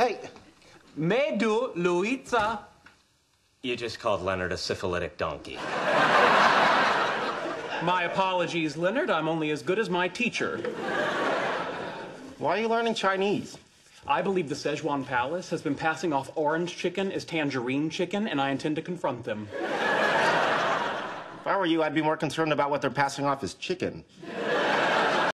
Hey, Medu Luiza. You just called Leonard a syphilitic donkey. My apologies, Leonard. I'm only as good as my teacher. Why are you learning Chinese? I believe the Szechuan Palace has been passing off orange chicken as tangerine chicken, and I intend to confront them. If I were you, I'd be more concerned about what they're passing off as chicken.